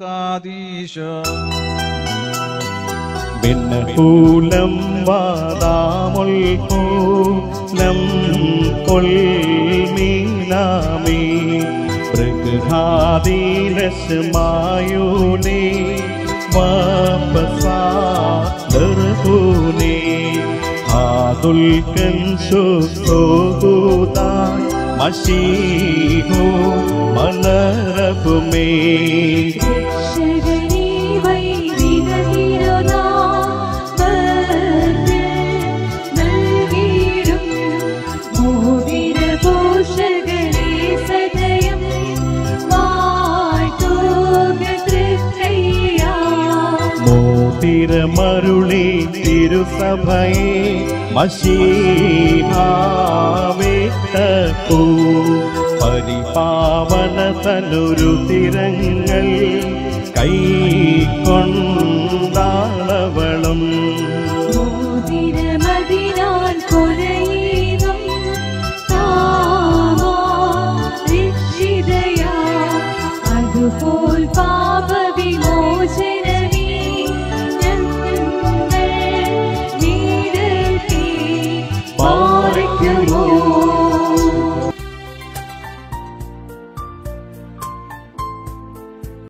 കാദീശ ഭിന്നകൂലം വാദാമുൽപൂലം കൊൽമീനാമി പ്രഗഹാദീലശമായൂനേ വാപസാദർഹൂനേ ഹാദുൽ സുസ്തോദായ് മഷീഹോ മനരബുമേ മോതിരമരുളി തിരുസഭയെ മഷീഹാവേട്ടൂ പരിപാവന തനുരു തിരങ്ങൾ കൈ കൊണ്ടാളവളും പോൽ. അതുപോൽ പാപവിമോചന